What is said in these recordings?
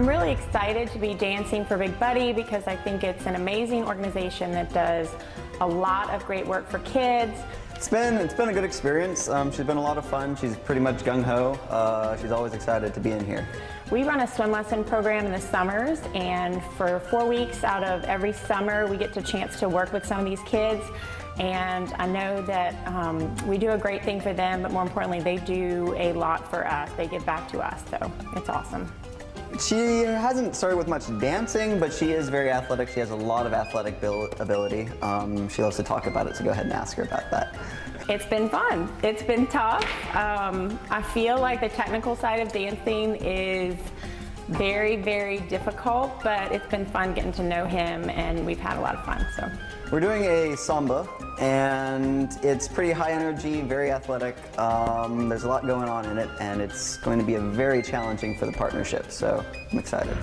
I'm really excited to be dancing for Big Buddy because I think it's an amazing organization that does a lot of great work for kids. It's been it's been a good experience. Um, she's been a lot of fun. She's pretty much gung ho. Uh, she's always excited to be in here. We run a swim lesson program in the summers, and for four weeks out of every summer, we get the chance to work with some of these kids. And I know that um, we do a great thing for them, but more importantly, they do a lot for us. They give back to us, so it's awesome. She hasn't started with much dancing, but she is very athletic. She has a lot of athletic ability. Um, she loves to talk about it, so go ahead and ask her about that. It's been fun. It's been tough. Um, I feel like the technical side of dancing is very, very difficult, but it's been fun getting to know him, and we've had a lot of fun. So. We're doing a samba, and it's pretty high energy, very athletic. Um, there's a lot going on in it, and it's going to be a very challenging for the partnership. So I'm excited.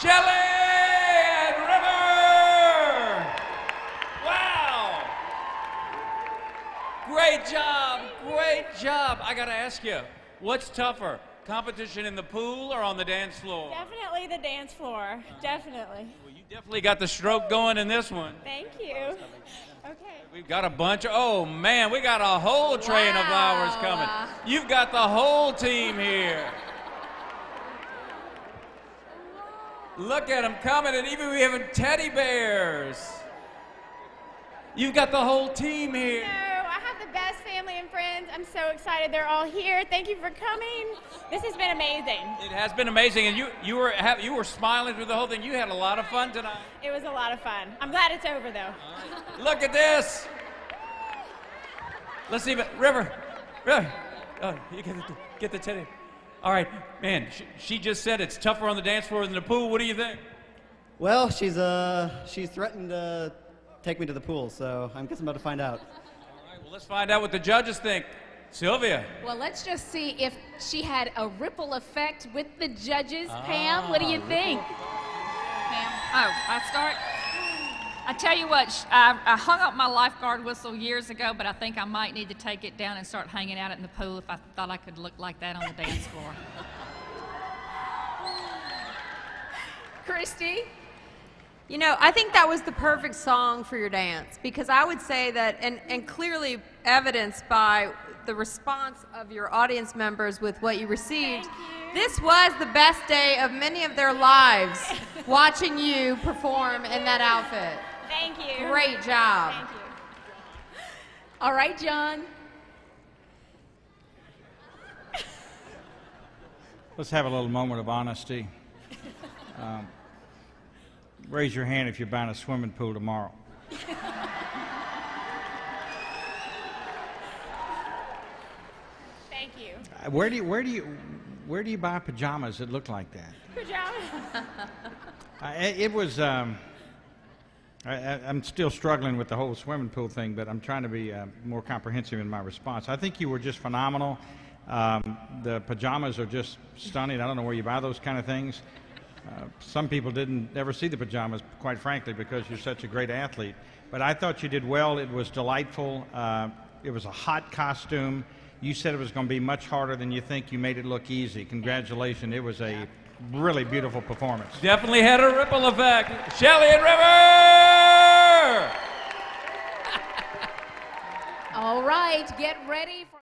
Shelly and River! Wow! Great job, great job. I gotta ask you, what's tougher, competition in the pool or on the dance floor? Definitely the dance floor. Definitely. Well, you definitely got the stroke going in this one. Thank you. Okay. We've got a bunch of, oh man, we got a whole train of flowers coming. You've got the whole team here. Look at them coming, and even we have teddy bears. You've got the whole team here. So I have the best family and friends. I'm so excited they're all here. Thank you for coming. This has been amazing. It has been amazing, and you you were have, you were smiling through the whole thing. You had a lot of fun tonight. It was a lot of fun. I'm glad it's over though. Look at this. Let's see, but River, River. Oh, you get the, get the teddy. All right, man. She, she just said it's tougher on the dance floor than the pool. What do you think? Well, she's uh she's threatened to take me to the pool, so I guess I'm about to find out. All right, well, let's find out what the judges think. Sylvia. Well, let's just see if she had a ripple effect with the judges. Pam, what do you think? Pam. Oh, I start. I tell you what, I, I hung up my lifeguard whistle years ago, but I think I might need to take it down and start hanging out in the pool if I thought I could look like that on the dance floor. Christy? You know, I think that was the perfect song for your dance because I would say that, and, and clearly evidenced by the response of your audience members with what you received, this was the best day of many of their lives watching you perform in that outfit. Thank you. Great job. Thank you. All right, John. Let's have a little moment of honesty. Um, raise your hand if you're buying a swimming pool tomorrow. Thank you. Uh, Where do you, where do you, where do you buy pajamas that look like that? Pajamas. I, it was. Um, I, I'm still struggling with the whole swimming pool thing, but I'm trying to be uh, more comprehensive in my response. I think you were just phenomenal. Um, the pajamas are just stunning. I don't know where you buy those kind of things. Uh, some people didn't ever see the pajamas, quite frankly, because you're such a great athlete. But I thought you did well. It was delightful. Uh, it was a hot costume. You said it was going to be much harder than you think. You made it look easy. Congratulations. It was a really beautiful performance. Definitely had a ripple effect. Shelly and River! Right, get ready for.